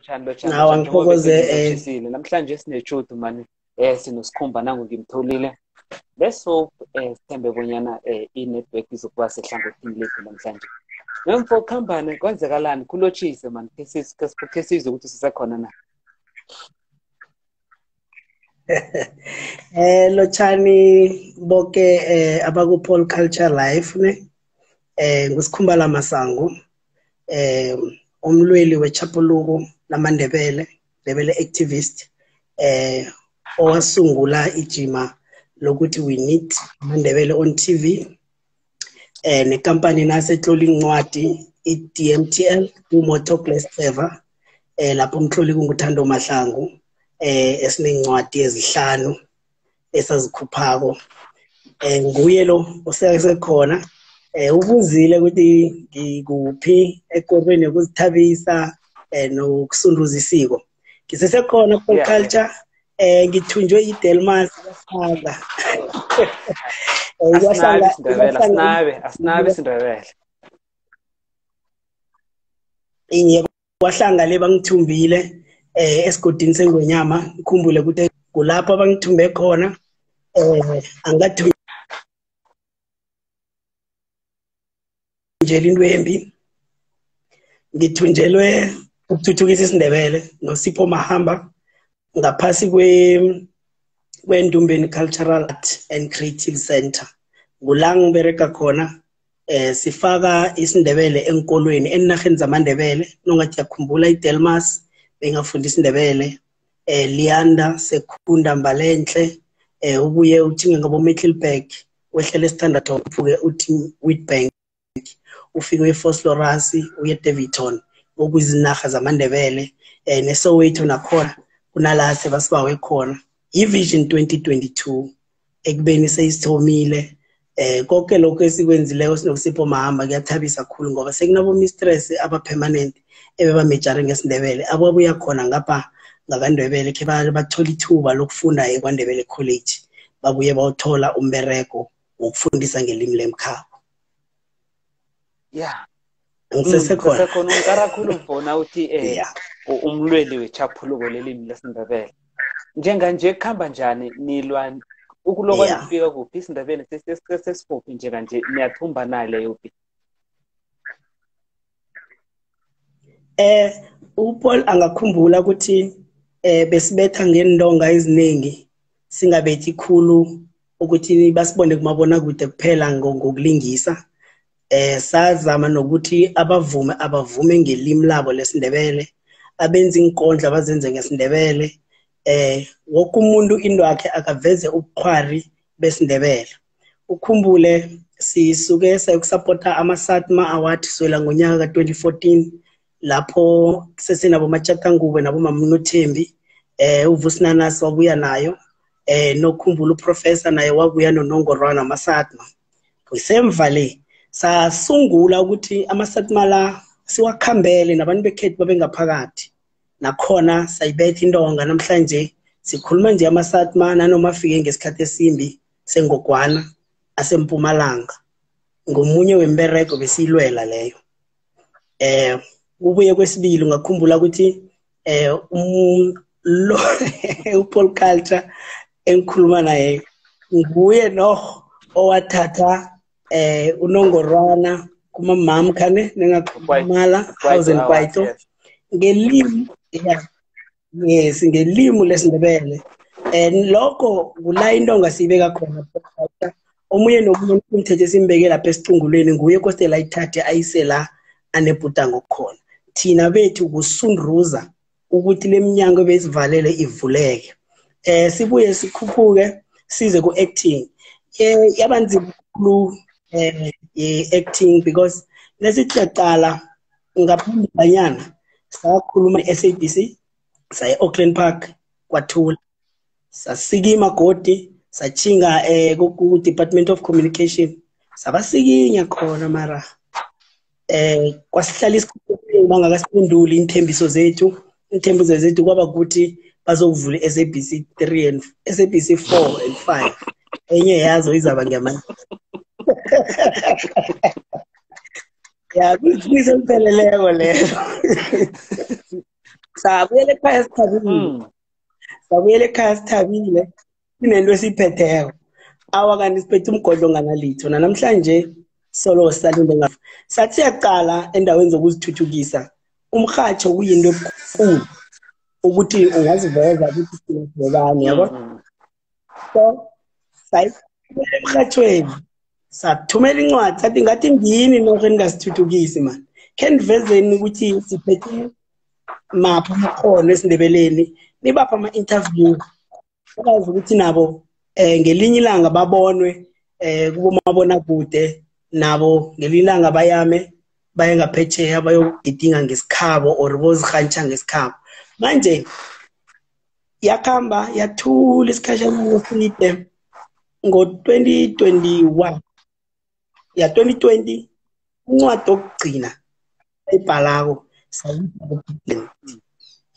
lotshani lotshani lotshani, njengoba angithokoze, ngilotshile. namhlanje sinechudu mani eh sinosikhumba nangu ngimtholile. Let's hope eh sithembe bonyana eh i-network izokuba sehlangothini lethu namhlanje. Nemfo kuhambane kwenzekalani kulotshise mani ke sizwe ukuthi sisekhona na? Eh lochani bonke eh abaku Paul Culture Life ne? Eh ngusikhumbala masango eh umlweli wechapuluko lamandebele Ndebele activist eh owasungula ijima lokuthi we need amandebele on TV eh nenkampani nasetlola incwadi i-DMTL umoto blessed ever eh lapho umhloli kunguthando mahlangu eh esinencwadi ezihlanu esazikhuphako. Eh nguye lo osesekhona eh ubuzile ukuthi ngikuphi ekorweni yokuzithabisa eh nokusunduza isiko ngisesekhona ku Yeah, culture eh ngithunjwe iDelmas kwahlanga Eh, asinabe kwahlanga- asinabe asinabe isindebele iye kwahlanga le bangithumbile eh esigodini sengwenyama. Ngikhumbule ukuthi kulapho bangithumbe khona eh angathunjela into embi. Ngithunjelwe ukuthuthukisa isindebele nosipho mahamba ngaphasi kwe kwendumbeni cultural art and creative center. Kula ngibereka khona eh sifaka isindebele enkolweni enarheni zamandebele. Nongathi yakhumbula idelmas bengafunda isindebele eh lianda sekunda mbalenhle eh ubuye uthinge ngabo Middleburg wehlele standard uphuke uthi Witbank ufike eFosloras uye Davidton okuzinaga zamandebele eh neSoweto nakhona kunala sebasibawe khona. Ivision 2022 ekubeni seyisithomile eh konke lokho esikwenzileyo sinosipho mahamba kuyathabisa kakhulu ngoba sekunabo mistress abapermanent ebebamejare ngesindebele ababuya khona ngapha ngakandebele ke bathola ithuba lokufunda ekwandebele college. Babuye bawuthola umbereko wokufundisa ngelimi lemkhabo yeah ngisesekhona sekhona ungikarakhulu mfona uthi eh yeah u- umlweli wechaphuluko lelimi lesindebele. Njenganje kuhamba njani nilwa ukulokwa Yeah. nifika kuphi isindebele sesifuphi njenganje niyathumba naleyo phi Eh uPaul angakhumbula ukuthi eh besibetha ngendonga eziningi singabethi khulu ukuthi basibone kumabona kude kuphela ngo- ngokulingisa. Eh sazama nokuthi abavume abavume ngelimi labo lesindebele abenza inkondlo abazenze ngesindebele eh wonke umuntu into yakhe akaveze ubukhwari besindebele. Ukhumbule sisuke sayokusupporta ama-satma award swela ngonyaka ka-2014 lapho sesenabo matshatanguwe nabo mamunothembi eh uvusinanasi wabuya nayo eh nokhumbula uprofessor naye wabuya nonongorwana amasatma kusemva le sasungula ukuthi amasatma la siwakhambele nabantu bekhethu babe ngaphakathi. Nakhona sayibetha indonga namhlanje sikhuluma nje amasatma nanoma afike ngesikhathi esimbi sengogwana asempumalanga. Ngomunye wembereko besiyilwela leyo. Eh ubuye kwesibili ungakhumbula ukuthi eh lo uPaul Culture engikhuluma naye nguye no owathatha eh unongorwana kuma mam khane ningakhulumala thousand kwaito. ngelimi yes ngelimi lesindebele. Eh lokho kula into ngasibeka khona omunye nomunye umthetho esimbeke lapha esicungulweni nguye kostela ayithathe ayise la anebhudango khona. Thina bethu kusunduza ukuthi leminyango besivalele ivuleke. Eh sibuye sikhuphuke size ku acting eh yabanzima kakhulu eh ye-acting because lesicaqala ngaphambanyana sakhuluma i-SABC saye Auckland Park kwathula. Sasikima godi sachinga eh ku Department of Communication. Sabasikinya khona mara eh kwasihlala isikhathi bangakasiphenduli inthembiso zethu. Inthembiso zethu kwaba ukuthi bazovula i-SABC 3 and SABC 4 and 5 enye yazo izaba ngemali ya kuyiqiniso elipheleleko leyo sabuyela ekhaya sithabile sabuyela ekhaya sithabile sinento esiphetheko awa kanti siphethe umgodlo nganalitho nanamhlanje solo sisalinde ngapha sathi siyaqala endaweni zokuzithuthukisa umrhatsho kuyinto ekhulu ukuthi ungaziveza ukuthi sinobani yabo so sayithumela emrhatshweni sathumela incwadi sathi ngathi ngini norho eningasithuthukisi mani khe nivezeni ukuthi siphethe maphi amakhono esindebeleni nibaphi ama-interview bakwazi ukuthi nabo um ngelinye ilanga babonwe um kubomabonakude nabo ngelinye ilanga bayame baye ngaphetsheya bayogidinga ngesikhabo or bozirhantsha ngesikhabo. Manje yakuhamba yathula isikhashana eside ngo-2021 ya 2020 incwadi yokugcina ayibhalako sayibhala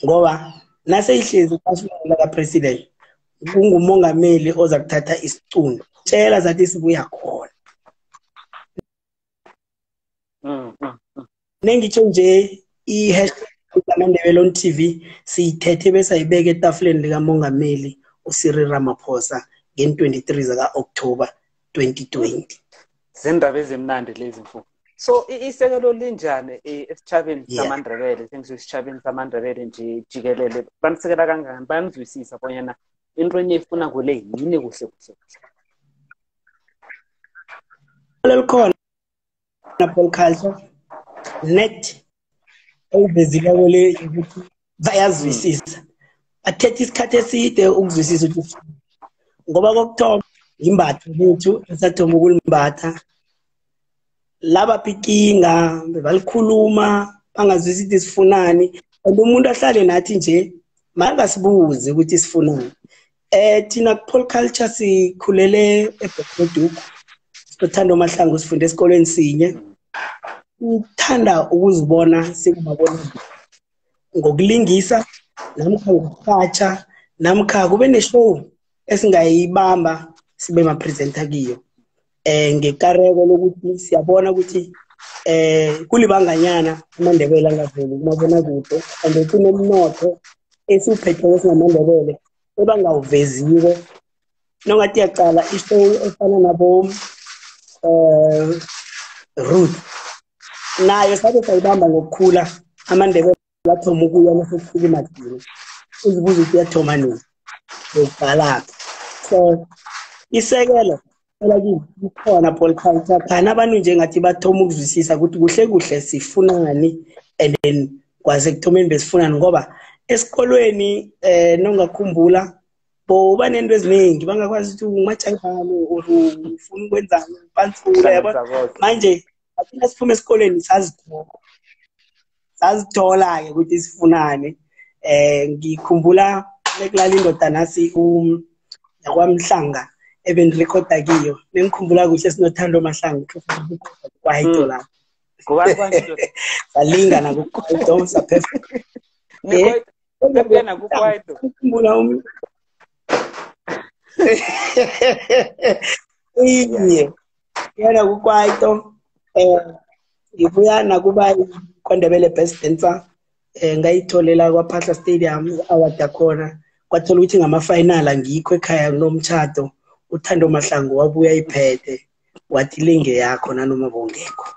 ngoba naseyihlezi ephasini lakapresident kungumongameli oza kuthatha isicundo tshela zathi sibuya khona. Nengitsho nje i-hashtag amandebele on tv siyithethe besayibeka etafuleni likamongameli ucyril ramaphosa ngen-23 zaka-oktoba 2020 zindaba ezimnandi lezi mfundo so isekelo linjani eh, esitshabeni Yeah. samandebele? Sengisho esitshabeni samandebele nje jikelele. Banisekela kangani bayanizwisisa bonyana into enye ifuna kule yini kuhle kuhle kuhle. Elikhona Paul culture net eyivezileko le ukuthi bayazwisisa. Bathethe isikhathi eside ukuzwisisa ukuthi ngoba kokuthoma imbatho lethu esathoma ukulimbatha labapha ikinga bebalikhuluma bangazwisisi ukuthi sifunani. And umuntu ahlale nathi nje makasibuze ukuthi sifunani. Eh thina Paul culture sikhulele eBhekduku sithanda umahlangu sifunde esikolweni sinye. Uthanda ukuzibona sikubabona ngokulingisa namkha ngokurhatsha namkha kube neshow esingayibamba sibe mapresenter kiyo. Eh ngekareko lokuthi siyabona ukuthi eh kulibanganyana amandebele angaveli kumabona kude and kunomnotho esiwuphetheko singamandebele ebangawuveziko nongathi yaqala ishow efana nabo eh Ruth. Nayo sabe sayibamba ngokukhula amandebele athoma ukuya nasekukhula imadini uzibuza ukuthi uyathoma nini? Yokubhalaphi so isekelo elakini ikhona Paul culture khana abantu njengathi bathoma ukuzwisisa ukuthi kuhle kuhle sifunani and then kwaze ekuthomeni besifunani ngoba esikolweni eh nongakhumbula boba nento eziningi. Bangakwazi ukuthi umajangalo or ufuna ukwenzani upansula yabo? Manje athina siphuma esikoleni sazithola sazithola-ke ukuthi sifunane eh ngikhumbula bekulala indoda nasi um yakwamhlanga. Ebenirekhoda kiyo. Bengikhumbula kuhle sinothando mahlanga kwaito Mm. lapho ngubani kwanjalo salingana ngikhumbula um iye yena kukwaito eh ngibuya nakuba kwandebele best dancer eh ngayitholela kwaphahla stadium award yakhona. Kwathola ukuthi ngama-final angikho ekhaya kunomtshato uthando mahlangu wabuya iphethe wathi linge yakho nanoma bongekho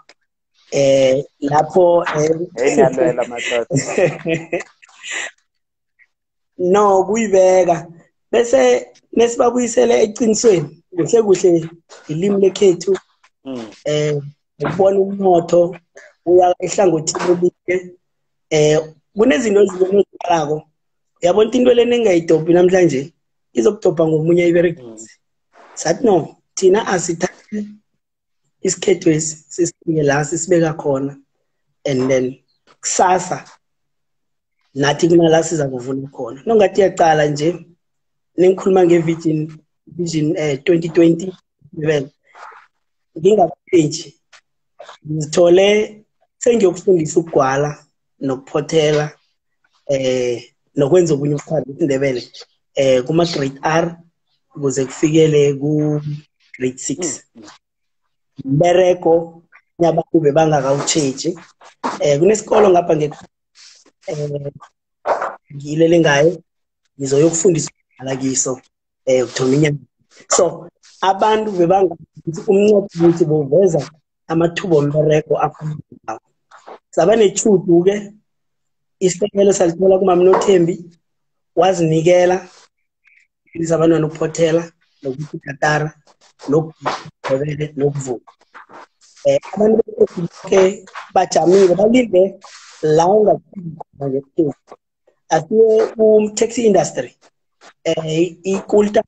eh lapho eh, no kuyibeka. Bese nesibabuyisele eqinisweni kuhle kuhle ilimi lekhethu Mm. eh ukubona umnotho uya ehlangothini elihle eh kunezinto ezibona eziqalako. Yabona into lena engayidobhi namhlanje izokudobha ngomunye iberegisi. Sathi no thina asithathe isikhethu esi sisibeke la sisibeka khona and then kusasa nathi kunala siza kuvuna khona. Nongathi iyaqala nje nengikhuluma nge-vision vision eh 2020 level ngingaphenji ngithole sengiyokufundisa ukugwala nokuphothela eh nokwenza obunye ubukhali isindebele eh kuma grade R. ukuze kufikele ku grade 6 mbereko nyabantu bebangakawutsheji eh kunesikolo ngapha nge eh ngiyilele ngayo ngizoyokufundisa ukudlala kiso um ukuthoma inyanga. So abantu bebangathi umnqopho ukuthi boveza amathuba ombereko akhonaawo saba nethudu-ke isekelo salithola kumamnothembi wazinikela abantwana ukuphothela nokuthi igatara nokubele nokuvuma um abantu ke bajamile balinde la ungakhona ngekhethu asiye ku-taxi industry. Um ikulta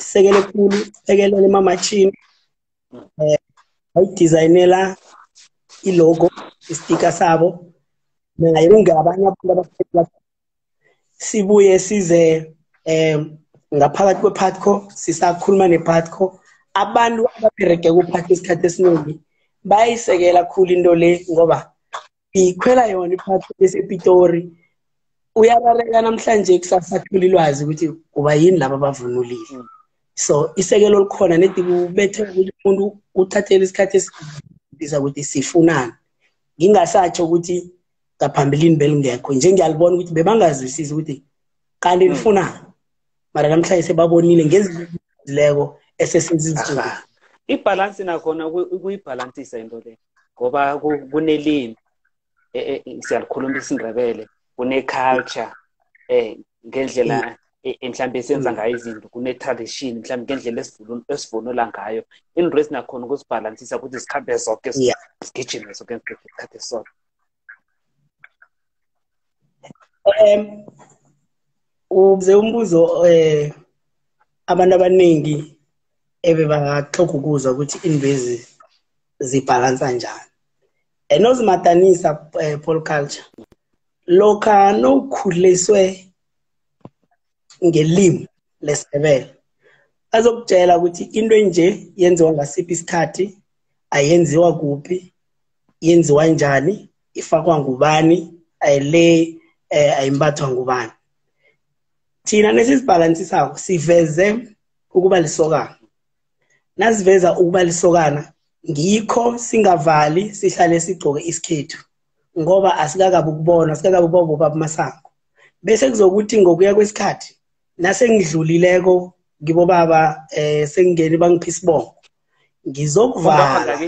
isekele khulu phekelele emamatshini. Um bayidizayinela ilogo istika sabo. Naye kungabanye abantu sibuye size um ngaphakathi kwe-patco sisakhuluma ne-patco abantu ababerege kuphatha isikhathi esiningi bayayisekela khulu into le ngoba ikhwela yona iphatho esepitori uyarareka namhlanje kusasathula ilwazi ukuthi kuba yini laba abavunulile mm. so isekelo likhona nedi kubethe ukuthi umuntu uthathele isikhathi esibiza ukuthi sifunani ngingasatsho ukuthi ngaphambilini belingekho nje ngiyalibona ukuthi bebangazwisisi ukuthi kanti mm. Mara namhlanje sebabonile ngezileko esesenzizithuka ibhalansi nakhona kuyibhalansisa into le ngoba kunelimi. E, e, siyalikhuluma isindebele kune-culture eh ngendlela mhlawumbe esenza ngayo izinto kune-tradition mhlawumbe ngendlela esivunula ngayo. Into ezinakhona ukuzibhalansisa ukuthi zikhambe zonke sigijime zonke ngesikhathi esisodwa. Um uze umbuzo eh abantu abaningi ebebangaxoga ukuzwa ukuthi indwezi zibhalansa njani. Enozimadanisa eh, pole culture lokha nowukhuliswe ngelimi lesebele azokutshela ukuthi into enje yenziwa ngasiphi isikhathi ayenziwa kuphi yenziwa njani ifakwa ngubani ayile eh ayimbathwa ngubani. Thina nesizibhalansisako siveze ukuba lisokana. Nasiveza ukuba lisokana ngikho singavali sihlale sigcoke isikhethu ngoba asikakabi ukubona asikakabi ukuba bobaba masango. Bese kuzokuthi ngokuya kwesikhathi nasengidlulileko ngibobaba eh sengingeni bangipha isibongo ngizokuvala.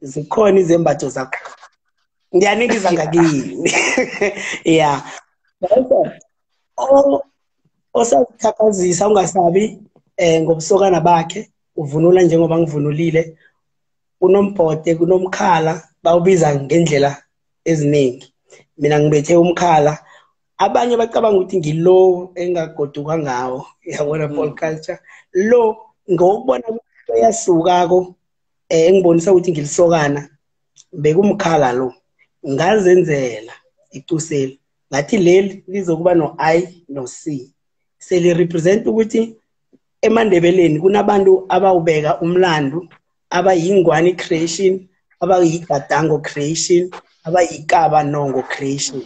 Zikhona izembatho zakho. Ngiyanikiza ngakini ya. Osazikhakhazisa ungasabi eh ngobusokana bakhe uvunula njengoba ngivunulile kunombhode kunomkhala bawubiza ngendlela eziningi. Mina ngibethe umkhala. Abanye bacabanga ukuthi ngilo engagoduka ngawo yabona mm. pole culture. Lo ngokubona uyasukako eh engibonisa ukuthi ngilisokana bekumkhala lo. Ngazenzela icuseli ngathi leli lizokuba no I no C seli-represent ukuthi emandebeleni kunabantu abawubeka umlando abayingwani creation abayigadango creation abayikaba nongo creation.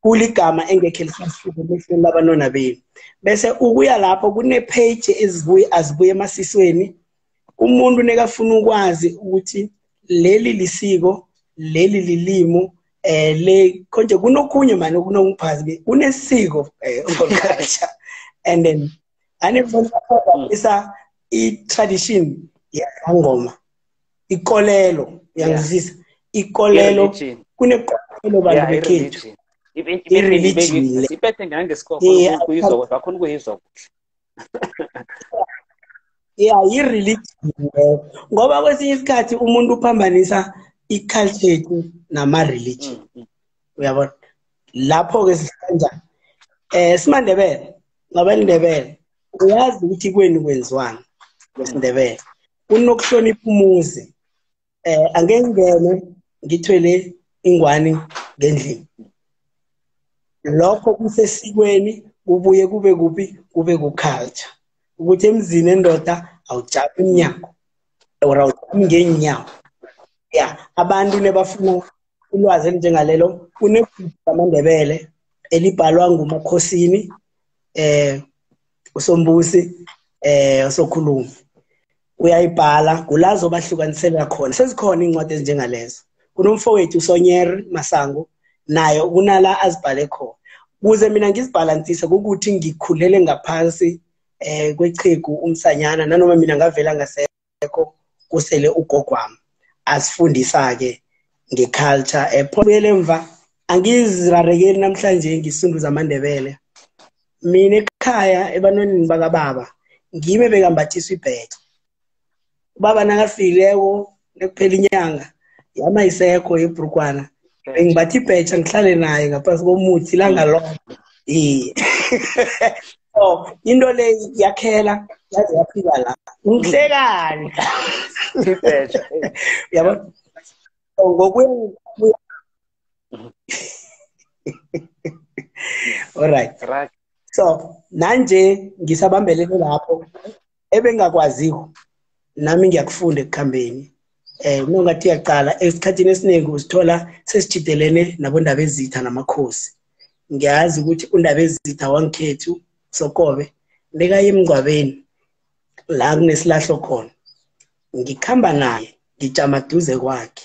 Kuligama engekhe lisasuke emehlweni labanona benu. Bese ukuya lapho kune-page ezibuye azibuye emasisweni umuntu nekafuna ukwazi ukuthi leli lisiko leli lilimo eh le konje kunokhunye manje kunongiphazi kunesiko eh culture and then anefundisa i-tradition yangoma. Ikolelo uyangizisa ikolelo kunekolelo bantu bekhethu? i-religion. Iphethe ngangesikhokhona kuyizwa kuhle akhona ukuyizwa kuhle. Ya i-religion ngoba kwesinye isikhathi umuntu uphambanisa i-culture yethu nama-religion. Mm, mm. uyabona? Lapho-ke sikanjani um simandebele ngabandebele uyazi ukuthi kweni kwenziwani ngesindebele? Kunokuhlonipha umuzi eh angeke ngene ngithwele ingwani ngendlini. Lokho kusesikweni kubuye kube kuphi? Kube ku-culture. Ukuthi emzini endoda awujami iminyango or awujami ngeenyawo. Ya abantu nebafuna ulwazi elinjengalelo kunebhuku lamandebele elibhalwa ngumakhosini. Eh usombusi eh osokhuluma uyayibhala kulazo bahlukanisela khona. Sezikhona incwadi ezinjengalezo. Kunomfowethu usonyeri masango nayo kunala azibhale khona. Kuze mina ngizibhalansise ukuthi ngikhulele ngaphansi eh kwechegu umsanyana nanoma mina ngavela ngasekho kusele ugogwami. Asifundisa ke ngeculture eh phobuyele emva angizirarekeli namhlanje ngisundu zamandebele. Mina ekhaya ebantwaneni bakababa ngime bekambathiswa ibhetha. Ubaba nakafikileko nekuphela inyanga yama isekho yebrukwana bengibathi ibhetha ngihlale naye ngaphasi komuthi ilanga lonke iye. So into le yakhela yaze yafika la. Ngihlekani. Uyabona So, ngokuya ngokuya- alright right. So nanje ngisabambelele lapho ebengakwaziko nami ngiyakufunda ekukhambeni. Eh nongathi uyaqala esikhathini esiningi usithola sesijidelene nabondaba ezitha namakhosi. Ngiyazi ukuthi undaba ezitha wangikhethu sokobe lekaye emngcwabeni la kunesilahlo khona. Ngikhamba naye ngijama duze kwakhe.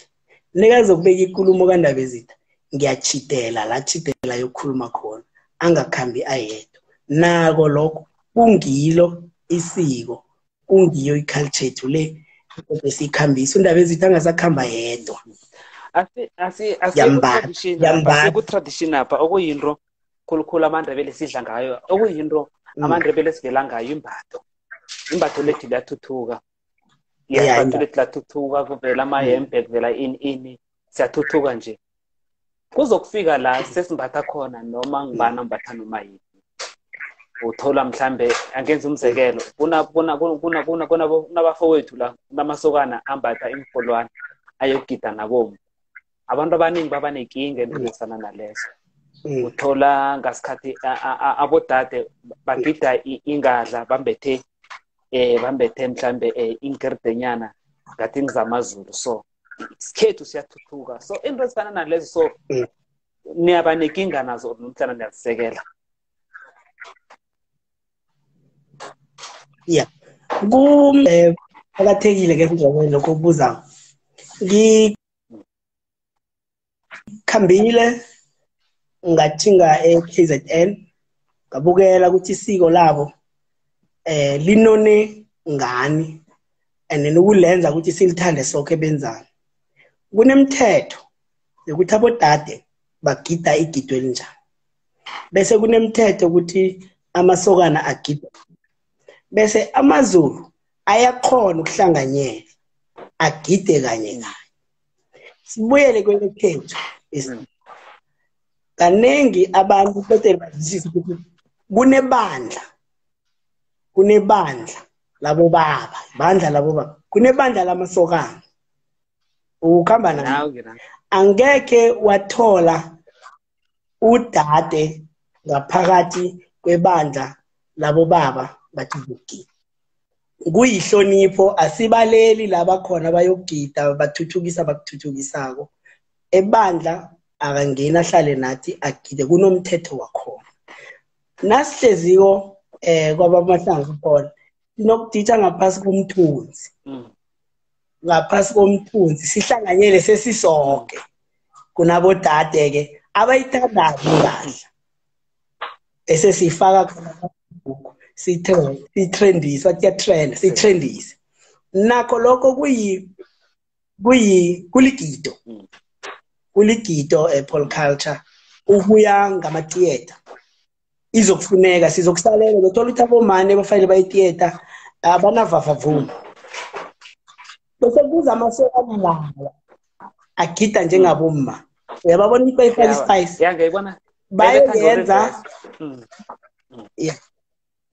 Nekazokubeka ikulumo kandaba ezitha ngiyachidela la chidela yokukhuluma khona angakhambi ayedwa. Nako lokho kungilo isiko kungiyo iculture yethu le besiyikhambisa undaba ezitha angasakhamba yedwa. Asi asi Yambatha, asikutradition yambatha. asikutradition apha. Okuyinto khulukhulu amandebele sidla ngayo. Okuyinto Mm. amandebele sivela ngayo imbatho. Imbatho lethu liyathuthuka. Yeah, imbatho imbatho. lethu liyathuthuka kuvela amayembe kuvela ini ini. Siyathuthuka nje. Kuzokufika la sesimbatha khona noma ngibana mbatha noma yiphi uthola mhlambe angenza umzekelo kuna kuna kuna kuna kuna kunabafowethu la kunamasokana ambatha imfolwana ayokugida nabomu abantu abaningi baba nenkinga entweni ezifana nalezo Mm. uthola ngasikhathi a- a- a- abodade bagida i- ingadla bambethe eh bambethe mhlambe eh, inkerdenyana ngathi ngizamazulu. So isikhethu siyathuthuka. So into ezifana nalezo so Mm. niyaba nenkinga nazo nomhlana niyazisekela. Ku eh, kuqakathekile ke njengweni lokho kubuza ngikhambile ngathinga e-KZN ngabukela ukuthi isiko labo eh linone ngani and then ukulenza ukuthi silithande sonke benzani. Kunemithetho yokuthi abodade bagida igido elinjani bese kunemithetho ukuthi amasokana agida bese amazulu ayakhona ukuhlanganyela agide kanye kanye sibuyele kwekhethu kaningi abantu bese bazisisa ukuthi kunebandla kunebandla labo baba ibandla labo baba kunebandla lamasokana. Ukuhamba nami. Angeke wathola udade ngaphakathi kwebandla labo baba. Bathi ukugida kuyihlonipho asibaleli laba khona bayogida bathuthukisa bakuthuthukisako. Ebandla akangena ahlale nathi agide kunomthetho wakhona. Nasihleziko eh kwabamahlangu khona sinokuditha ngaphasi komthunzi. Mm. ngaphasi komthunzi sihlanganyele sesisonke kunabodade ke abayithandayo ingadla bese siyifaka khona ku-Facebook, siyi- siyitrendise bathi iyatrenda siyitrendise nakho lokho kuyi kuyi kuligido Mm. kuligido eh, pol culture ukuya ngamatiyeta izokufuneka sizokusalela uthola ukuthi abomane bafanele bayitiyeta abanavavavuma. Bese kuza amasokana lawa agida njengabomma. Uyababona ukuthi bayifaka ispice ya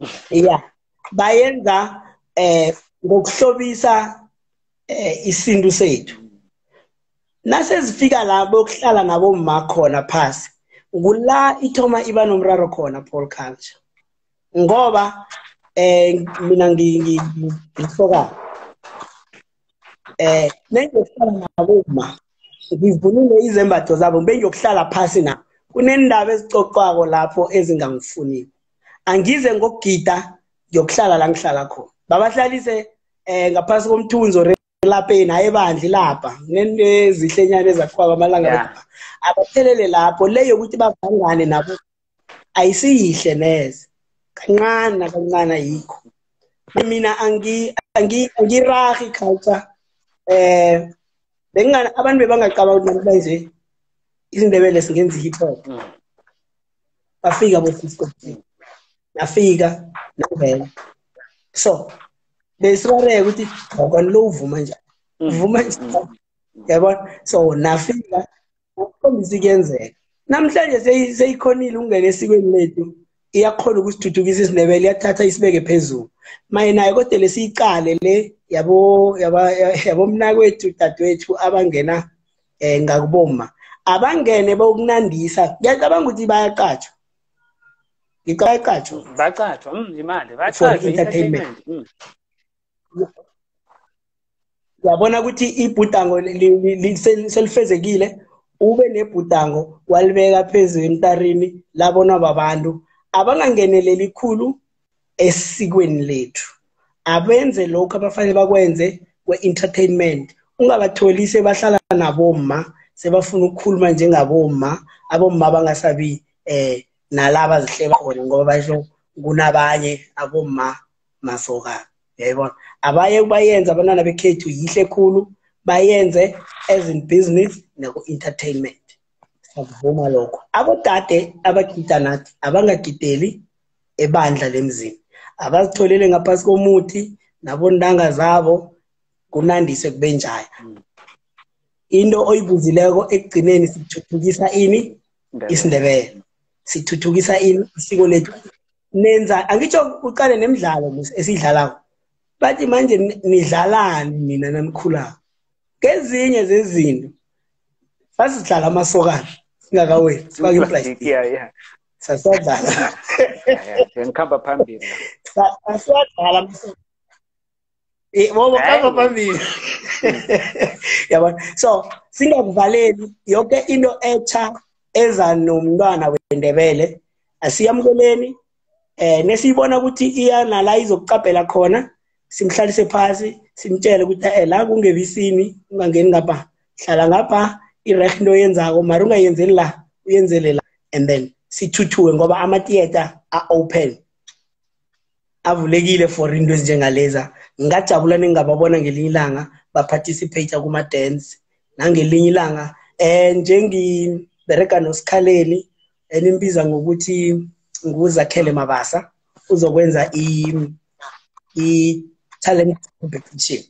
ngiyayibona bayenza eh ngokuhlobisa eh isintu sethu. Nasezifika la bokuhlala nabomma khona phasi kula ithoma iba nomraro khona Paul culture. Ngoba eh mina ngi- ngi- ngi- ngisoka eh nengiyohlala nabomma ngivunule izembatho zabo bengiyokuhlala phasi na? Kunendaba ezicocwako lapho ezingangifuni angize ngokugida ngiyokuhlala la ngihlala khona. Babahlalise eh ngaphasi komthunzo lapeni hayi bandli lapha nezihlenyana ezaqhwaba amalanga Yeah. abaphelele lapho. Le yokuthi bavangane nabo ayisiyihle neze. Kancane kancane yikho mina angi angi angirahi culture eh bengana abantu bebangacabanga ukuthi namhlanje isindebele singenza hip hop. Mm. bafika bo Cisco nafika novela so besirareke ukuthi ngokwani lo uvuma njani? Mm. uvuma njani? Yabona? So nafika ukukhombisa kuyenzeka. Namhlanje seyi- seyikhonile ukungena esikweni lethu iyakhona ukusithuthukisa isindebele iyathatha isibeke phezulu. Maye nayo kodwa le yabo yaba- yabomnakwethu dadewethu abangena um ngakuboma. Abangene bokunandisa ngiyacabanga ukuthi bayaqatshwa ngicayaqatshwa bacatshwa imali bacatshwa uyabona ukuthi ibhudango li- li- li- sel- selifezekile ube nebhudango walibeka phezulu emtarini labonwa babantu. Abangangeneleli khulu esikweni lethu. Abenze lokhu abafanele bakwenze kwe-entertainment. Ungabatholi sebahlala naboma sebafuna ukukhuluma njengaboma aboma bangasabi eh nalaba zihleba khona ngoba basho kunabanye aboma masoka. Yayibona? Abaye bayenze abantwana bekhethu yihle khulu bayenze as in business naku-entertainment. Sakuvuma lokho. Abodade abagida nathi abangagideli ebandla lemzini. Abazitholele ngaphasi komuthi nabondanga zabo kunandise kube njaya. Into oyibuzileko ekugcineni sithuthukisa ini? Isindebele. Sithuthukisa ini isiko lethu. Nenza angitsho uqale nemidlalo esiyidlalako bathi manje ni- nidlalani nina nanikhulako. Ngezinye zezinto sasidlala amasokana singakaweli sifake yeah. sasadlala ngikhamba phambili. La. Sa- sasadlala Eh, bobo khamba phambili. Yabona. So singakuvaleli yonke into etsha eza nomntwana wendebele. Asiyamukeleni eh nesiyibona ukuthi iya nala izokuqaphela khona simhlalise phasi simtshele ukuthi eh la kungebisini ungangeni ngapha hlala ngapha ireh into oyenzako mara ungayenzeli la uyenzele la. And then sithuthuke ngoba ama-theatre a-open avulekile for into ezinjengaleza. Ngingajabula ningababona ngelinye ilanga baparticipate kuma-dance nangelinye ilanga um njengibereka nosikhaleni enimbiza ngokuthi nguzakhele mabasa uzokwenza i- i-talent competition.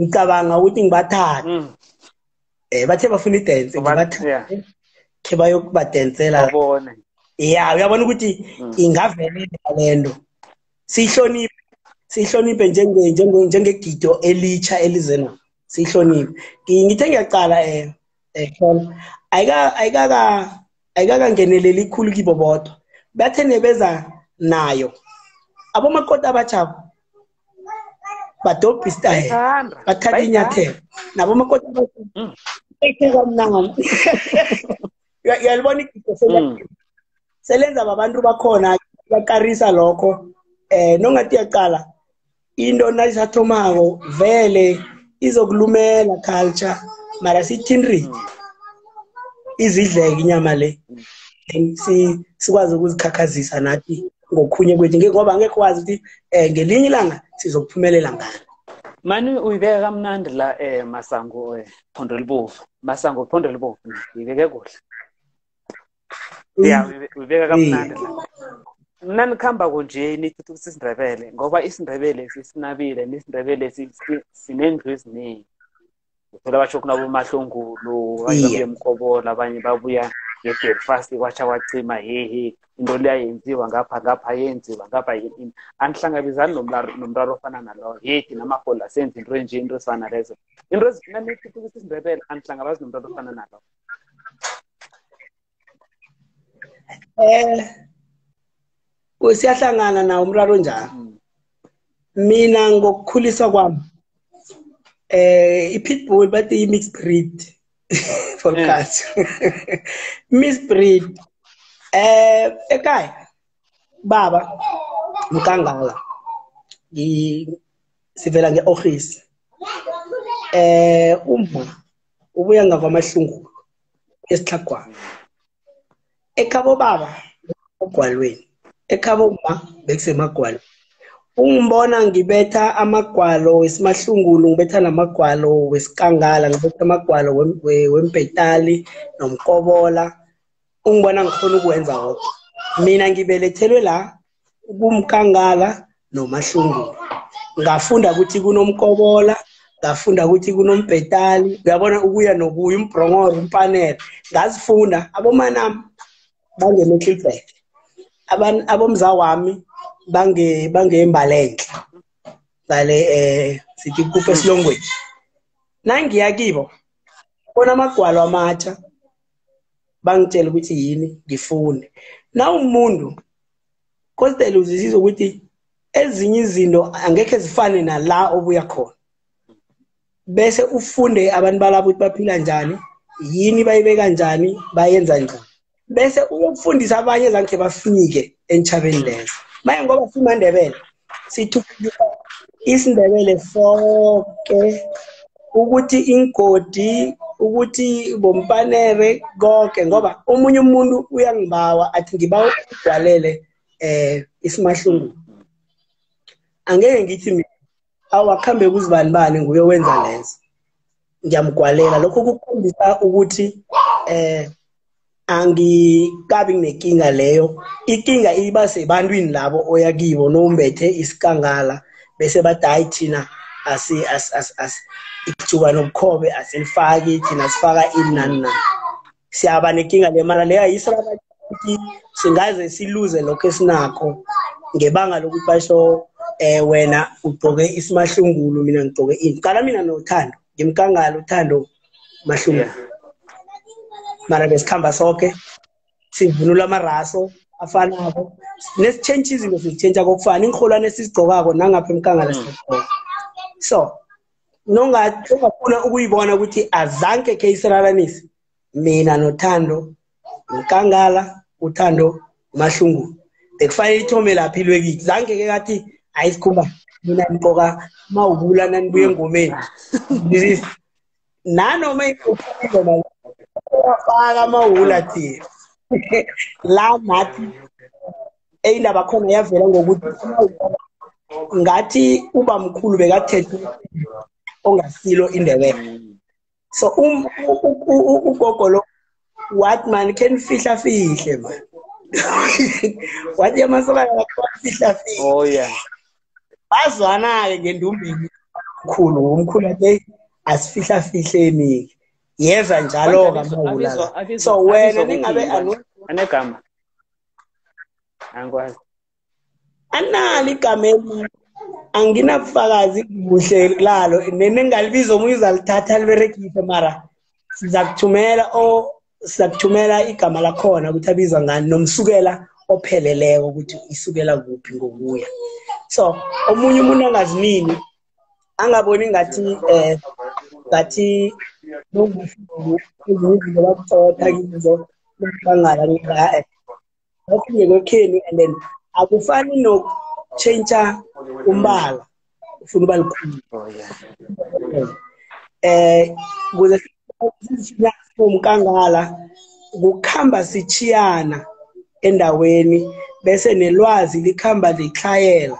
Ngicabanga ukuthi ngibathathe Mm. um bathe bafuna idance ngibathathe yeah. khe bayokubadensela. Ya uyabona ukuthi Mm. ingavelela lento siyihloniphe siyihloniphe njenge- njenge- njengegido elitsha elizena siyihloniphe. Ngi- ngithe ngiyaqala um ayika ayikaka ayikakangeneleli ikhulu kibo bodwa bathe nebeza nayo abomakoti abajabo badobha istyle Bayithanda. bathatha Bayithanda. inyathelo nabomakoti abajabo Mm. ekhe kamnandi Uya- uyalibona igido seliya- Mm. selenza babantu bakhona bakarisa lokho eh nongathi uyaqala into nayisathomako vele izokulumela culture mara sithinri izidleke inyama le Then si sikwazi ukuzikhakhazisa nathi ngokhunye kwethu. Ngoba angekho wazi ukuthi eh ngelinye ilanga sizokuphumelela ngani. Mani uyibeka kamnandi la eh masango eh phondo libovu. Masango phondo libovu uyibeke kuhle. Ya uyibe- uyibeka kamnandi la. Mna nikhamba kunje nithuthukisa isindebele ngoba isindebele sisinabile nisindebele si- si- sinendlu eziningi uthola basho kunabomahlongulu abanye Iye. babuya emkobola abanye babuya ngebelfast kwatsha kwacima hehe into leya yenziwa ngapha ngapha yenziwa ngapha yini anihlangabezani nomraro nomraro ofana nalowo yethi namahola senza into enje into ezifana nalezo into ezi- nanithuthukisa isindebele anihlangabezi nomraro ofana nalowo eh siyahlangana nawo umraro njalo Mm. mina ngokukhuliswa kwami. Eh i-pitbull bathi i-mixed breed for cats mixed breed eh ekhaya baba mkangala sivela nge-office eh umma ubuya ngakwamahlungu esihlagwana ekhabo baba ogwalweni ekhaba uma bekusemagwalweni. Ungibona ngibetha amagwalo wesimahlungulu ngibetha namagwalo wesikangala ngibetha amagwalo wempetali nomkobola. Ungibona ngikhona ukwenza kodwa mina ngibelethelwe la kumkangala nomahlungulu. Ngafunda ukuthi kunomkobola ngafunda ukuthi kunombhetali uyabona ukuya nokuya umbhrongoro umpanela. Ngazifunda abomanami bange-middleburg abomza wami bangembalenhle ngale eh sithi kuphe esilongweni. Nangiya kibo bona amagwalo amatsha bangitshela ukuthi yini ngifunde na umuntu kostele uzisizwe ukuthi ezinye izinto angekhe zifane nala obuya khona. Bese ufunde abantu balabo ukuthi baphila njani yini bayibeka njani bayenza njani. Bese uyokufundisa abanye zange bafike entshabeni lezo. Maye ngoba simandebele sithuthukisa isindebele sonke ukuthi ingodi ukuthi bompanere konke ngoba omunye umuntu uyangibawa athi ngibawa ugwalele eh isimahlungu. Angeke ngithi mina awakhambe kuzibani bani nguye wenza lezo. Ngiyamgwalela. Lokho kukhombisa ukuthi eh angikabi nenkinga leyo. Inkinga iba sebantwini labo oya kibo nombethe isikangala bese bathi hayi thina asi ijuba nobukhobe asilifaki thina sifaka ini nani nani. Siyaba nenkinga le mara leyo ayisirabathi singaze siluze lokho esinakho. Ngebanga lokuthi basho eh wena ugqoke isimahlungulu mina ngigqoke ini. Qala mina nothando ngimkangala uthando mahlungulu. Mara besikhamba sonke sivunula amaraso afanako. Nesitshentsha izinto sizitshentsha kokufana ingirholwane esizigcokako nangapha emkangala mm. sizigcoka so nongafuna ukuyibona ukuthi azange khe isiraranisi mina nothando unkangala uthando mahlungu bekufanele ithome lapha ilwekiki zange ke kathi ayisikhumba mina ngigqoka mawubula nanibuye engomeni. Nanoma ingoma wafaka amawula thina la nathi eyindaba khona yavela ngokuthi ngathi uba mkhulu bekathethe ongasilo indebele. So ugogo lo wathi man can fihla fihle man? Wathi amasokana fihla fihle. Oh yeah. Bazwana-ke ngendumbini mkhulu umkhulu ate asifihla fihleni yeza njalo kamawula so wena ningabe anegama. Angikwazi. Analo igama eli anginabufakazi kuhle lalo. Nengalibiza omunye uzalithatha liberegise mara siza kuthumela o siza kuthumela igama lakhona ukuthi abizwa ngani nomsukela opheleleko ukuthi isukela kuphi ngokuya. So omunye umuntu angazinini angaboni ngathi um ngathi izinto bakuthatha kizo kuhlangana ngae lokhu kwekheni and then akufani nokutshentsha umbala ufuna uba likhulu eh kuze umkangala kukhamba sichiyana endaweni bese nelwazi likhamba lichayela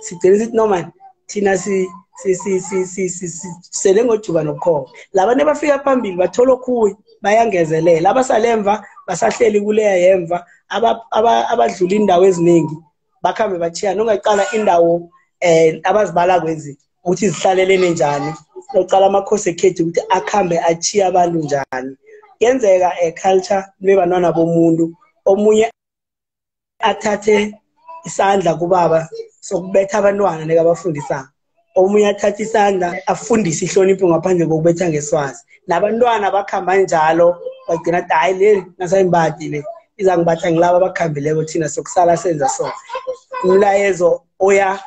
sigcina sithi noma thina si sele ngojuba nokukhoba labantu abafika phambili bathola okhuye bayangezelela. Abasalemva basahleli kuleya yemva. Abadlula indawo eziningi bakhambe bachiyana ongaqala indawo um abazibala kwezi ukuthi zihlalelene njani. Ocala amakhosi ekhethi ukuthi akhambe achiye abantu njani. Kuyenzeka culture bebantwana bomuntu omunye athathe isandla kubaba sokubetha abantwana nekabafundisanga omunye athatha isandla afundise ihlonipho ngaphandle kokubetha ngeswazi. Nabantwana bakuhamba njalo bagcina ati hayi le nasayimbadi le iza ngibatha ngilaba abakhambileko thina sokusala senza so. Umlayezo oya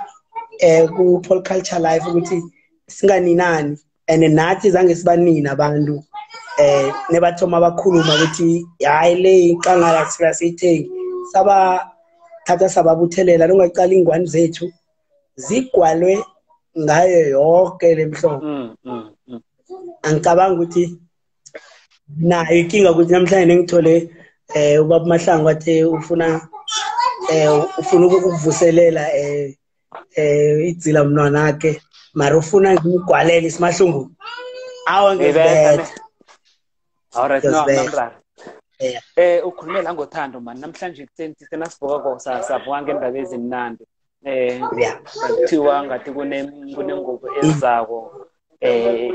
um ku-pol culture life ukuthi singaninani? And nathi zange sibanini abantu um nebathoma bakhuluma ukuthi hayi le iqangala sifika siyithengi sabathatha sababuthelela nongacala iy'ngwani zethu zigwalwe ngayo yonke le mhlobo mm, mm, mm. angicabanga ukuthi nayo inkinga ukuthi namhlanje ngithole eh ubaba mahlangu wathi ufuna eh ufuna ukuvuselela eh eh idzila mntwana wakhe mara ufuna ngimgwalele isimahlungu. Awa ngizibetha alright no namrara Yeah. eh. Ukhulume la ngothando man. Namhlanje kuseni senasivuka ko savuka ngendaba ezimnandi. Eh yeah kuthiwa ngathi kune- kunengubo ezako eh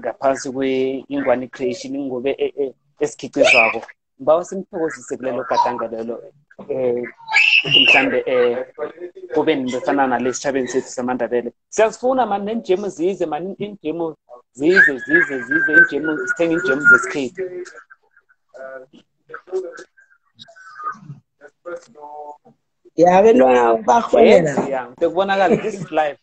ngaphansi kwe-ingwani creation ingubo e- e- esikhicizwako ngibawa simthokozise kulelo gadanga lelo eh ukuthi mhlambe eh kube nento efana nale esitshabeni sethu samandebele. Siyazifuna mani nenjemu zize mani injemu zize zize zize injemu sithenga injemu zesikhethu ya abantwana barholela yes yeah sekubonakala this is live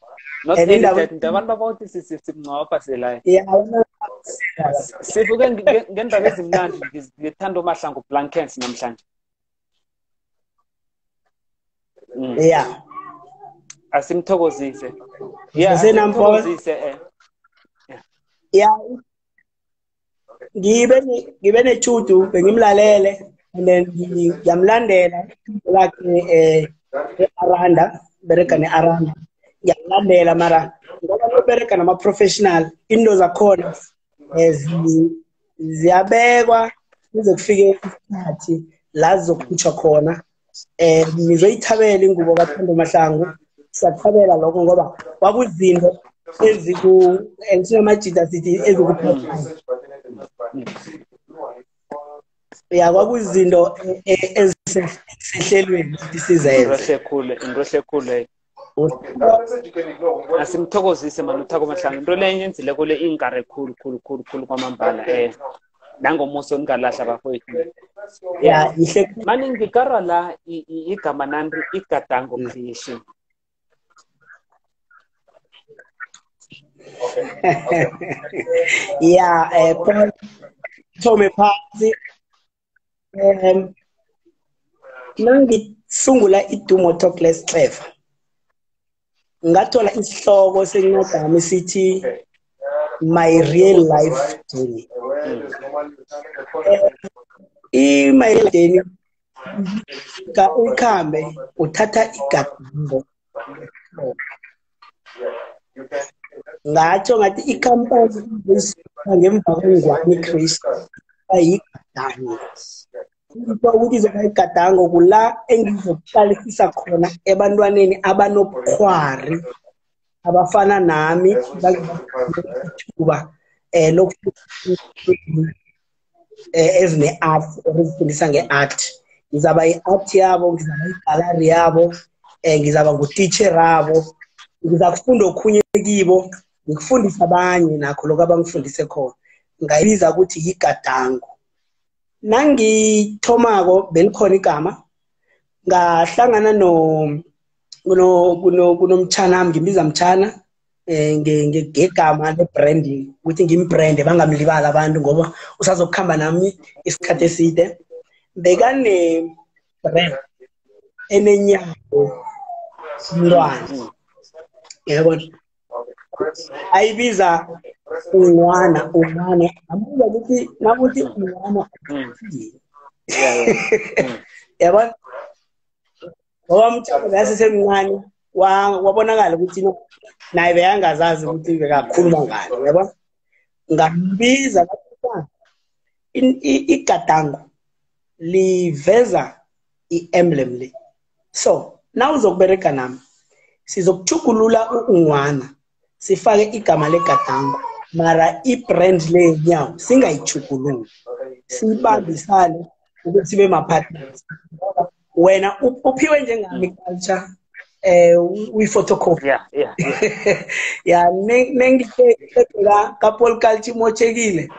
not And indaba- edited nto abantu babakuthi simnqopha selive ya. Abantwana barholela. sivuke nge- ngendaba ezimnandi ngithanda umahlangu blankens namhlanje ya asimthokozise eh. Ya. Ngibe ngibe nechudu bengimlalele ngiyamlandela lakhe eh e-aranda bereka ne-aranda. Ngiyamlandela mara ngoba lobereka nama-professional into zakhona eh, zi- ziyabekwa kuze kufike isikhathi la zizokhutshwa khona. Eh nizoyithabela ingubo kathando mahlangu siyathabela lokho ngoba kwakuzinto eziku esinamajida sithi ezikuphezulu ya kwakuyizinto ezisehlelweni ukuthi into inrohle khulu inrohle khulu eh. asimthokozise mani uthako mahlanga. Into le yenzile kule ingare khulu khulu khulu khulu kwamambala um nangomuso ningalahla bafowethu ya ihle mani ngikara la igama nandi igadango creation. Ya um thome phansi um nangisungula idumo talkless clever. Ngathola isihloko sencwadami sithi my real life journey i-my real journey ukhambe uthatha igadango. Ngatsho ngathi ikhampani ngemva kwengwane creation ayigadango into ukuthi izoba igadango kula engizokuqalisisa khona ebantwaneni abanobukhwari abafana nami ithuba um ezine-art or ezifundisa nge-art. Ngizaba i-art yabo ngizaba igalari yabo um ngizaba ngutitsher abo ngiza kufunda okhunye kibo ngikufundise abanye nakho lokho abangifundise khona. Ngayibiza ukuthi yigadango. Nangithomako belikhona igama ngahlangana no kuno- kuno- kunomtshana ngimbiza mtshana um ngegama le-branding ukuthi ngimbrande bangamlibali abantu ngoba usazokuhamba nami isikhathi eside. Bekane-brand enenyawo umntwana. Yabona? Ayibiza ungwana ungwana abuza ukuthi nakuthi ungwana Mm. Yeah, yeah. Mm. yabona ngoba mtshana beyasesemncane wa- wabonakala ukuthi no naye beyangazazi ukuthi bekakhuluma ngani yabona ngambiza ngathi, "Mntwana, i- i- igadango liveza i-emblem le so na uzokubereka nami sizokuchugulula ungwana sifake igama legadango mara i-brand lenyawo singayichugululi siyibambisane ukuthi sibe ma-partners. Wena up- uphiwe njengami culture eh uyi-photocopy Yeah, yeah, yeah. ya nengiheka kapol culture imochekile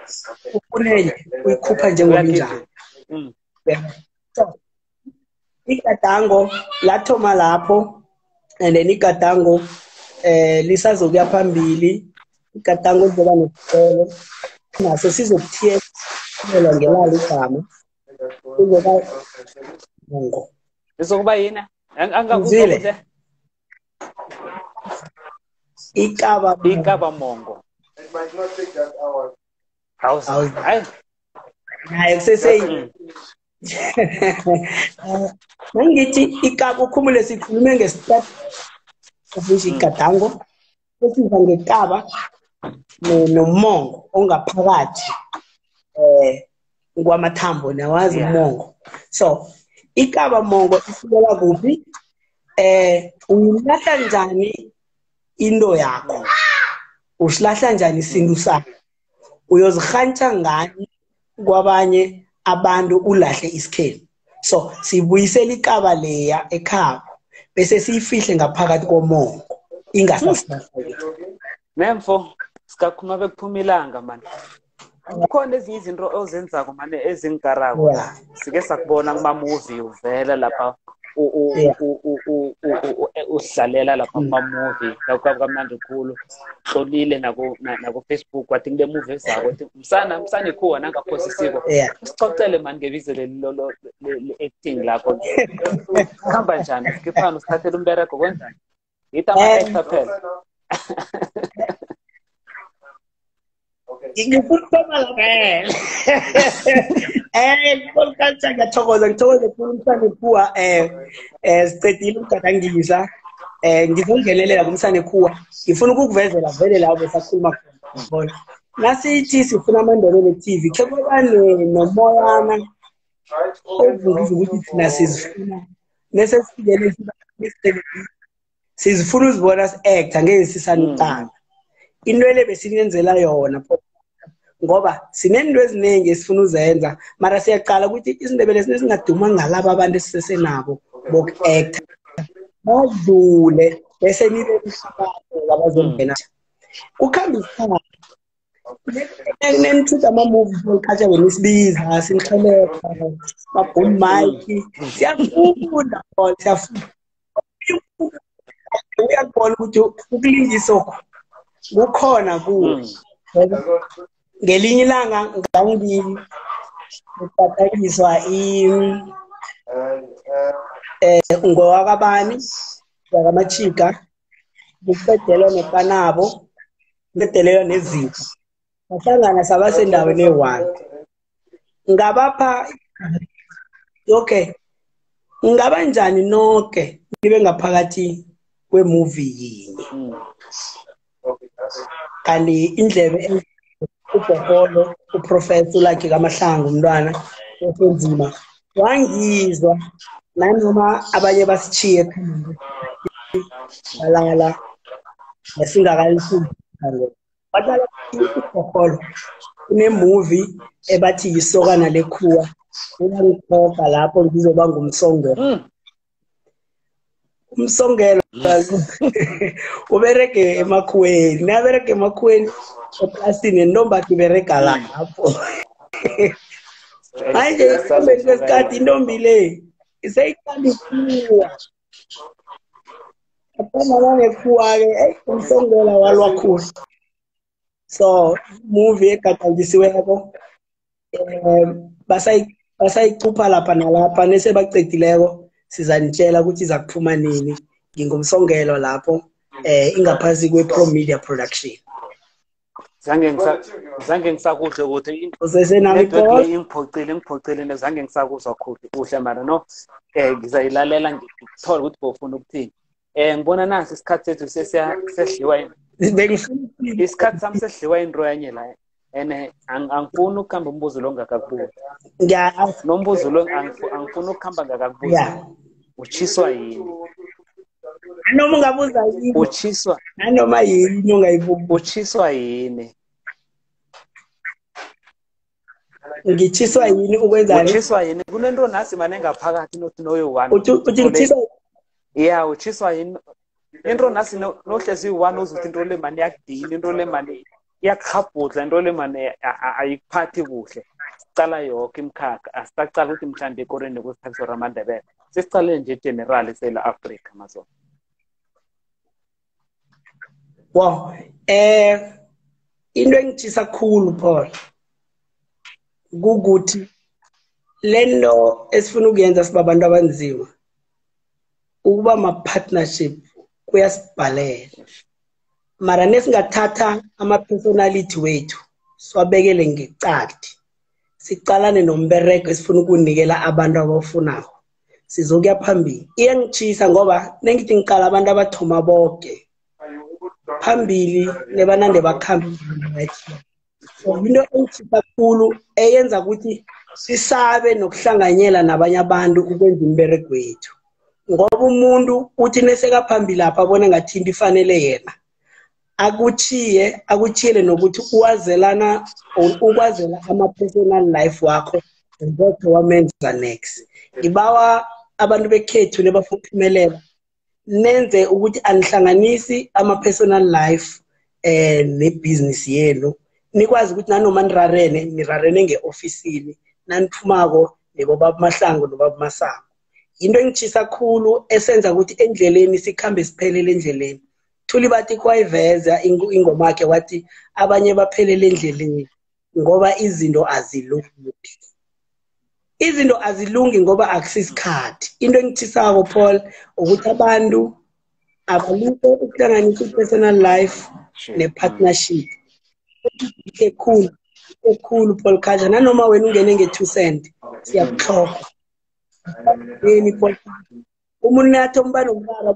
ufunenye uyikhupha njengoba injalo. Mm. so igadango lathoma lapho and then igadango eh lisazokuya phambili. Igadango lizoba nesikolo naso sizokuthiyelwa ngelalo igama kuzoba mongo izokuba yini? Ang- angakuzwa Uzwile? kuhle ikaba ikaba mongo. Awuz- hayi. Naye kuseseyi Mm. nangithi ikapa ukhumule sikhulume ngesitrat ofisho igadango sesiza ngekaba nomongo ongaphakathi eh kwamathambo nawazi umongo. So ikaba mongo isukela kuphi? Eh uyilahla njani into yakho? Usilahla njani isintu sakho? Uyozihantsha ngani kwabanye abantu ulahle isikheli so sibuyisela ikaba leya ekhabo. Bese siyifihle ngaphakathi komongo ingasasilahleki nemfo sikakhuluma bekuphuma ilanga mani kukhona ezinye izinto ozenzako mane ezingikarako sike sakubona kuma-movie uvela lapha. Usidlalela lapha kuma-movie kamnandi khulu. Hlolile nako-facebook wathi kule movie ezako thi msana msana ikhuwa nangaphosa isiko. Usicocele mani ngebizo le-acting lakho. Kuhamba njani? Sikiphani usithathela umbereko kwenzani? Yithi ama-actor phela. Ngifuna ukuthoma la vele eh ngiyathokoza ngithokoze khulu umsane khuwa um eh sicedile ukugadangisa um ngizongenelela kumsane khuwa ngifuna ukukuvezela vele lawo besakhuluma khona nasithi sifuna amandebele TV khe kuba nomoyana ovukiza ukuthi thina sizifuna bese sizifuna uzibona si-acta ngeke sisanuqala into ele besinenzela yona ngoba sinento eziningi esifuna uzenza mara siyaqala ukuthi isindebele sine singaduma ngalabo abantu esisesenabo boku-acta badlule bese nibe abazongena kukhamba isikhathi. Nenithuda ama-movie olqatsha wena isibiza sinihelebha ma-boom mike siyafunda siyafunda. Uyakubona ukuthi ukulingisokho kukhona kuwe ngelinye ilanga ngangibhatakiswa eh ngowakabani zakamachika kuqedelwa nepanabo kuqedeleyo nezinto. Sahlangana sabasendaweni eyi-one. Ngabapha okay ngaba njani nonke nibe ngaphakathi kwemovie yinye? Kanti indlebe ubhokolo uprofessor ulakhe kamahlangu umntwana osenzima wangizwa nanoma abanye basishiye balala esingakalifundo badala ubhokolo kunemovie ebathi yisokana lekhuwa. Uyangikhopha lapho ngizoba ngumsongelo umsongelo ubereke emakhuweni nabereke emakhuweni eplasini nentombathi ibereka lapho hayi nje ekuhambeni kwesikhathi intombi le seyicanda ikhuwa aqambana nekhuwa-ke eyi umsongela walwa khulu so movie egadangisiweko um basayicupha lapha nalapha nesebacedileko sizanitshela ukuthi iza kuphuma nini. Ngingumsongelo lapho eh ingaphasi kwe-pro media production. Zange zange ngisakudle ukuthi usesenamiphoqile ingiphocile ingiphocile zange ngisakuzwa kuhle mara no? Um ngizayilalela ngithole ukuthi bofuna ukuthini. Um ngibona nasi isikhathi sethu sesihliwa isikhathi sami sehliwa into yanye la. And angifuni ukuhamba umbuzo lo ngakakubuza nombuzo lo angifuni ukuhamba ngakakubuza utshiswa yini? Noma ungabuza yini? Utshiswa nanoma yini ongayibuza utshiswa yini? Ngitshiswa yini ukwenzani utshiswa yini? Kunento nasi mane ngaphakathi nothi noyo-one uthi ngitshiswa ya utshiswa yini? Into nasi nohlezi uyi-one uzuthi into le mani iyakudina into le mani iyakhabhudla into le mani ayikuphathi kuhle. Sicala yoke imkhakha asisacala ukuthi mhlawumbe ekoreni kwesithabiso ramandebele sesicale nje general esela africa mazona wow. Eh into engitshisa kukhulu paul kukuthi lento esifuna ukuyenza siba abantu abanzima ukuba ama-partnership kuyasibhalela. Mara nesingathatha ama-personality wethu siwabekele ngecadi siqalane nombereko esifuna ukunikela abantu abawufunako sizokuya phambili. Iyangitshisa ngoba nengithi ngiqala abantu abathoma boke phambili nebanande bakhambe so into engitshisa kakhulu eyenza ukuthi sisabe nokuhlanganyela nabanye abantu ukwenza imberego wethu. Ngoba umuntu uthi nesekaphambili lapha abona ngathi into ifanele yena akuchiye akuchiyele nokuthi uwazelana ukwazela ama-personal life wakho ngokho wamenza next. Ngibawa abantu bekhethu nebafuna ukuphumelela nenze ukuthi anihlanganisi ama-personal life eh nebhizinisi yenu. Nikwazi ukuthi nanoma nirarene nirarene nge-ofisini naniphumako nebobaba mahlango nobaba masango into engitshisa khulu esenza ukuthi endleleni sikhambe siphelele endleleni. Thuli bathi kwayiveza ingoma yakhe wathi abanye baphelele endleleni ngoba izinto azilungi. Izinto azilungi ngoba akusisikhathi. Into engithisako paul ukuthi abantu abalike ukuhlanganisa i-personal life ne-partnership. Ekhulu ekhulu paul culture nanoma wena ungene nge-two cent siyakuhloga yeni paul umuntu nathi omba nomrara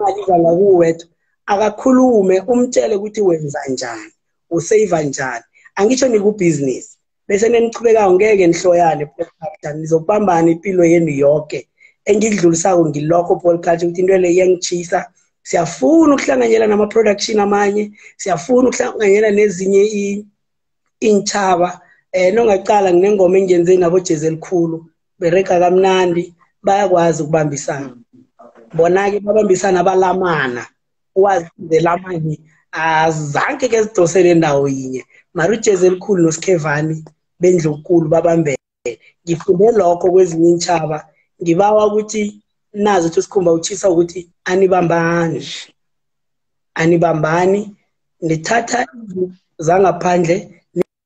imali iza ngakuwethu akakhulume umtshele ukuthi wenza njani useyiva njani. Angitsho nikubhizinisi bese nenichubekayo ngeke nihloyane podcast nizokubambana impilo yenu yonke. Engikudlulisako ngilokho paul culture ukuthi into le iyangitshisa siyafuna ukuhlanganyela nama-production amanye siyafuna ukuhlanganyela nezinye iy'ntshaba um nongaqala nginengoma engiyenze nabo-jezi elikhulu bereka kamnandi bayakwazi ukubambisana. Bona-ke babambisana balamana. Wazi zelamani azange ke zidosele ndawo yinye. Mara ujezi elikhulu nosikhevani bendlunkulu babambene. Ngifunde lokho kwezinye intshaba ngibawa ukuthi nazo ukuthi sikhumba uchisa ukuthi anibambani anibambani. Nithatha zangaphandle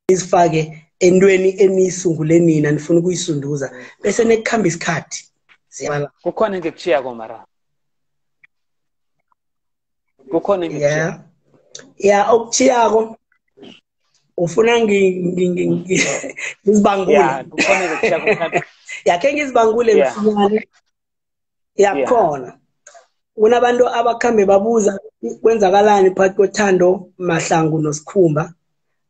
nizifake entweni eniyisungule nina nifuna ukuyisunduza. Bese nekukhamba isikhathi. Kukhona engikuchiyako mara? Kukhona yeah. ya okuchiyako ufuna ngizibangule. Yakhe ngizibangule msinyane. Yakhona kunabantu abakhambe babuza kwenzakalani phakathi kothando mahlangu nosikhumba.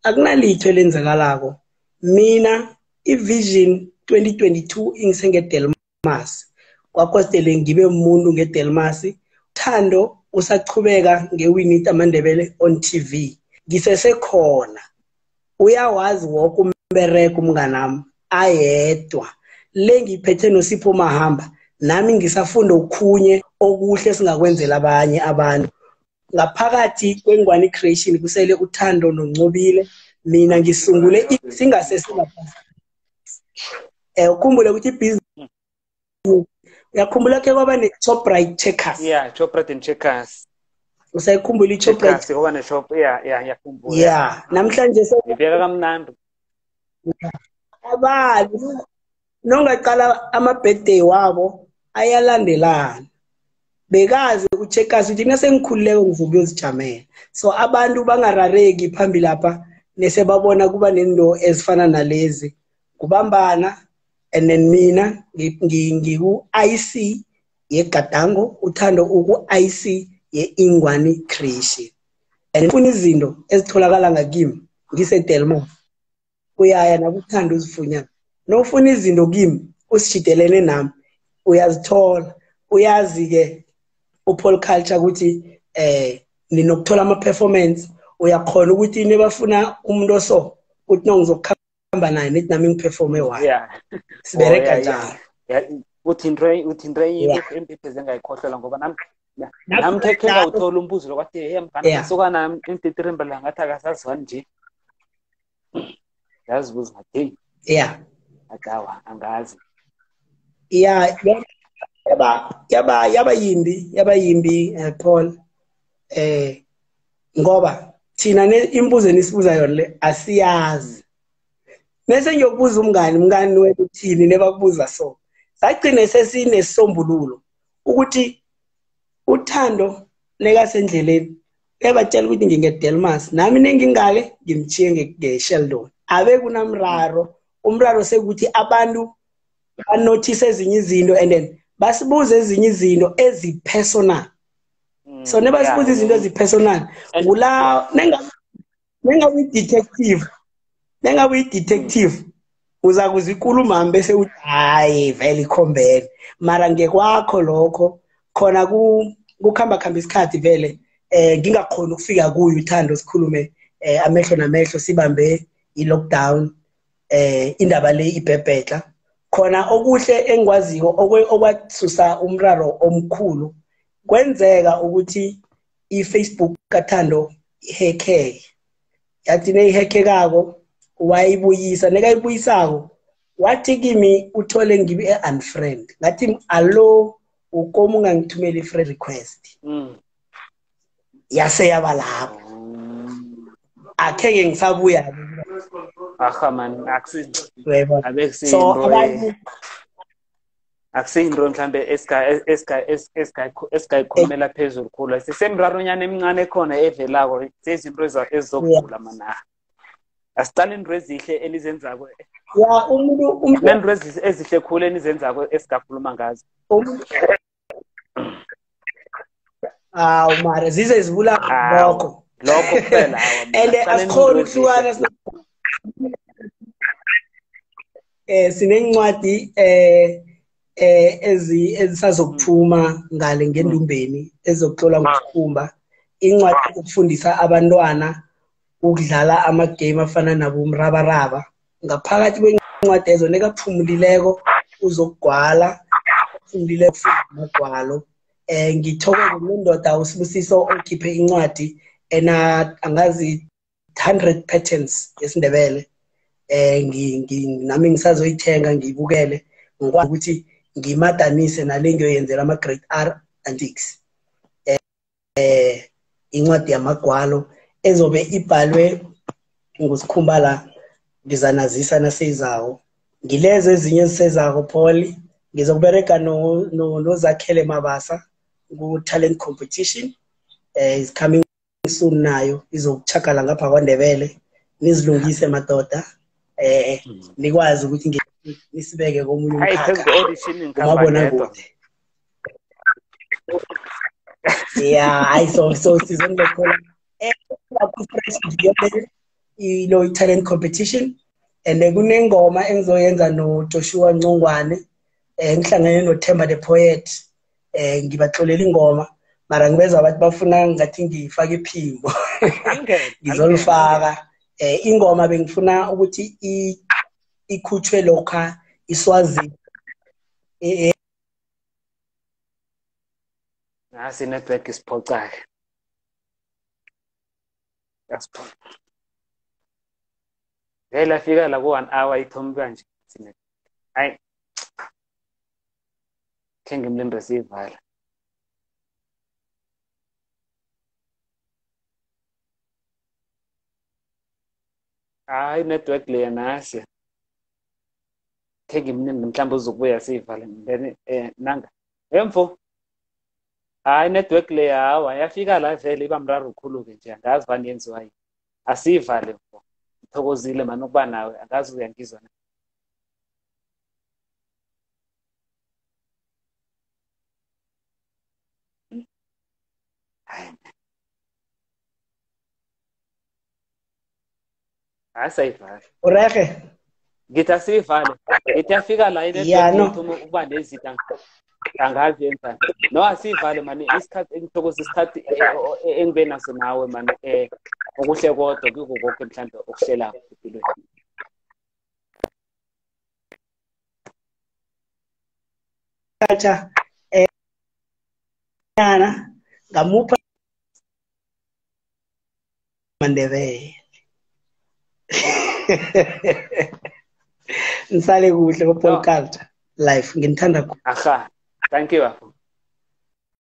Akunalitho elenzakalako. Mina i-vision 2022 ingisengedelmas. Kwakostele ngibe umuntu ngedelmas. Thando usachubeka ngewinit amandebele on tv ngisesekhona. Uyawazi woke umbereko umnganami ayedwa. Le ngiphethe nosipho mahamba nami ngisafunda okhunye okuhle singakwenzela abanye abantu. Ngaphakathi kwengwane creation kusele uthando noncobile mina ngisungule singasesingaphansi eh ukhumbule ukuthi ibhizinisi uyakhumbula ke kwaba ne-shoprite checkers. Yeah shoprite and checkers. Usayikhumbula i-shoprite ngoba ne-shop yeah yeah yakhumbula yeah namhlanje ngibeka kamnandi. Abali nongaqala ama-birthday wabo ayalandelana. Bekazi ucheckers uthi nasengikhululeko ngizokuyozijamela so abantu bangarareki phambili lapha nesebabona kuba nento ezifana nalezi. Kubambana and then mina ngiku-IC yegadango uthando uku-IC ye-ingwani creation. And funa izinto ezitholakala ngakimi ngisedelmo uyaya nakuthanda uzifunyana. Nofuna izinto kimi usishidelene nami. Uyazithola. Uyazi-ke upaul culture ukuthi eh ninokuthola ama-performance. Uyakhona ukuthi nibafuna umuntu oso? Ukuthi no ngizokuhamba naye nithi nami ngiperforme wayo yeah sibereka Oh, yeah, njalo yeah. uthi into uthi into Yeah. empiphi engayikhohlela ngoba nami nami khe ngawuthola umbuzo lokwathi hey mngani Yeah. suka nami emtitirimba la ngathi akasaziwani nje yazibuza ngathi hey yeah akawa angazi yeah yeah. yaba yaba yaba yimbi yaba yimbi uh, Paul eh ngoba thina ne imbuzo enisibuza yona le asiyazi bese ngiyokubuza umngani umngani wethu thini nebakubuza so. Sagcine sesinesombululo ukuthi uthando lekasendleleni ebatshela ukuthi ngingedelmas nami nengingale ngimchiye nge-sheldon. Abe kunamraro umraro sekuthi abantu banotice ezinye izinto and then basibuze ezinye izinto ezi-personal. Mm, so nebasibuza yeah. izinto ezi-personal kula nengabe nengabe uyi-detective uza kuzikuluma bese uthi hayi vele ikhombele. Mara ngekwakho lokho khona ku- kukhamba khamba isikhathi vele eh ngingakhona ukufika kuyo uthando sikhulume eh amehlo namehlo sibambe i-lockdown eh indaba le ibhebhedla. Khona okuhle engikwaziyo okwasusa umraro omkhulu kwenzeka ukuthi i-Facebook kathando ihackeke yathi neyihekekako wayibuyisa nekayibuyisako wathi kimi uthole ngibi e-unfriend. Ngathi alo ukoma ungangithumeli i-friend request. Mm. yase yaba lapho. Mm. akhenge ngisabuya. Aha man akusi so abekusiyinto abantu akusiyinto mhlambe esika- esika- es- esika- esikayikhulumela phezulu khulu. Sisemraronyana emincane ekhona evelako sezinto eza- ezizokugula mana asicale into ezihle enizenzako ya umuntu nento ezi- ezihle khulu enizenzako esingakhuluma ngazo. Awu mara zize zibula lokho. lokho kuphela. And Asicale asikhona ukuhlukana eh sinencwadi eh eh ezi ezisazokuphuma ngale ngendumbeni ezokutlola ngokukhumba incwadi ukufundisa abantwana ukudlala amagame afana nabo umrabaraba ngaphakathi kwencwadi ezo nekaphumulileko uzokugwala ufundile amagwalo. Eh ngithokoze nendoda usibusiso okhiphe incwadi ena angazi 100 patterns yesindebele. Ngi- nami ngisazoyithenga ngiyibukele ngikwazi ukuthi ngimadanise nale ngiyoyenzela ama-grade r antics eh incwadi yamagwalo ezobe ibhalwe ngusikhumba la ngizanazisa naseyizawo ngilezi ezinye ezisezako paul. Ngizokubereka no- no- nozakhele mabasa ku-talent competition eh is coming soon nayo izokuchakala ngapha kwandebele. Nizilungise madoda eh nikwazi ukuthi nge- nisibeke komunye hayi phezu umkhakha kwe-audition ngikhamba umabona ngedwa kude yeah hayi so so sizonilethela fresh nje ilo talent competition and kunengoma engizoyenza noJoshua Ncongwane eh ngihlangene noThemba the poet eh ngibaxolela ingoma mara ngibeza abantu bafuna ngathi ngifake iphimbo. Ngizolifaka eh ingoma bengifuna ukuthi ikhutshwe lokha iswazi eh, eh, nasi inetwork isiphoca-ke yasiphoca vele afika la ku-one hour ithomi kanje Sine- hayi khe ngimlinde siyivala hayi inetwork leya nasi khe ngimlinde mhlawumbe uzokubuya siyivale then um nanga. Emfo hayi network le hawa yafika la vele iba mraro khulu-ke nje angazi bani yenziwa yini. Asiyivale mfo ngithokozile mani ukuba nawe angazi uyangizwa na. Hayi hayi sayivale urehe ngithi asiyivale. Ngithi yafika la Yeah, no. inetwork ithoma ukuba nezinto ang- angazi yenzani no asiyivale mani isikhathi engithokoza isikhathi eh, o- eh, engibe naso nawe mani um okuhle kodwa kiko konke mhlawumbe okuhlelako empilweni. Culture eh yana ngamupha mandebele. Nisale kuhle ko-pol No. culture life nginithanda aha. Thank you